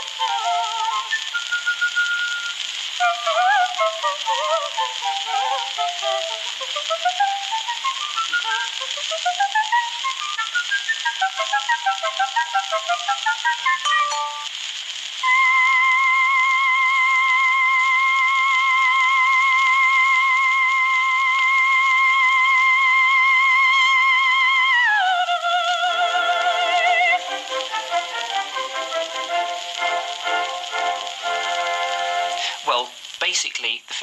Ha ha ha ha! Well, basically, the